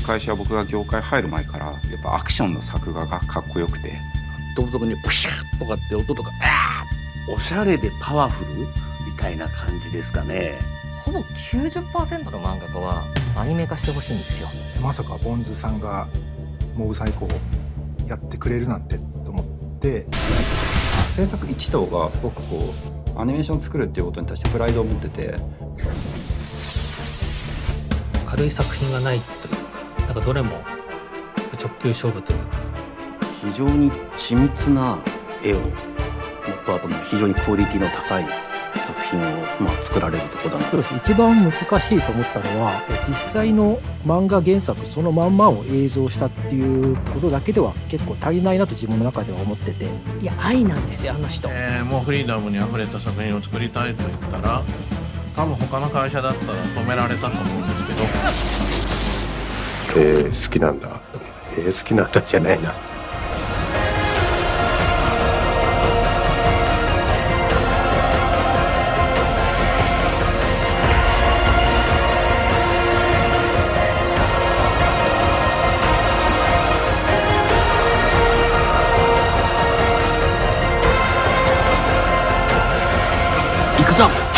会社は僕が業界入る前からやっぱアクションの作画がかっこよくて。独特にプシャッとかって音とかあーおしゃれでパワフルみたいな感じですかね。ほぼ90%の漫画家はアニメ化してほしいんですよ。まさかボンズさんがモグサイコをやってくれるなんてと思って。制作一同がすごくこうアニメーション作るっていうことに対してプライドを持ってて。軽い作品がないというかなんかどれも直球勝負というか非常に緻密な絵をもっとあとも非常にクオリティの高い作品をまあ作られるとこだな。そうです。一番難しいと思ったのは実際の漫画原作そのまんまを映像したっていうことだけでは結構足りないなと自分の中では思ってて。いや愛なんですよあの人。えーもうフリーダムにあふれた作品を作りたいと言ったら多分他の会社だったら止められたと思うんですけどえー、好きなんだ。えー、好きなんだじゃないな。行くぞ。